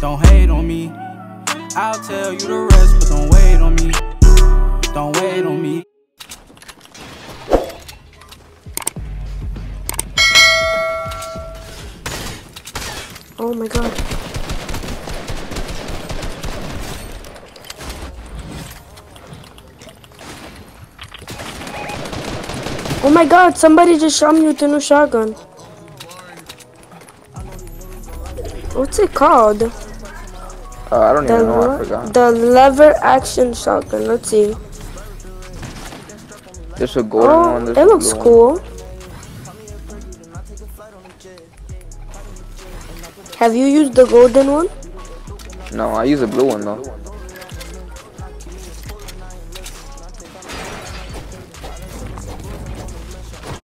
Don't hate on me. I'll tell you the rest, but don't wait on me. Don't wait on me. Oh my god. Oh my god, somebody just shot me with a new shotgun. What's it called? Uh, I don't The, even know. I forgot. the lever action shotgun. Let's see. There's a golden Oh, one. There's it looks one. cool. Have you used the golden one? No, I use a blue one though.